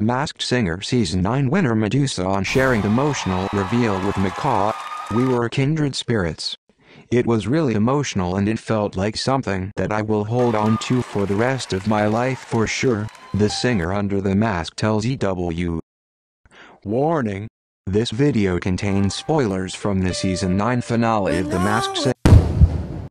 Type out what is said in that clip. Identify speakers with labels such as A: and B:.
A: Masked Singer Season 9 winner Medusa on sharing emotional reveal with Macaw. We were kindred spirits. It was really emotional and it felt like something that I will hold on to for the rest of my life for sure, the singer under the mask tells EW. Warning. This video contains spoilers from the season 9 finale of The Masked Singer.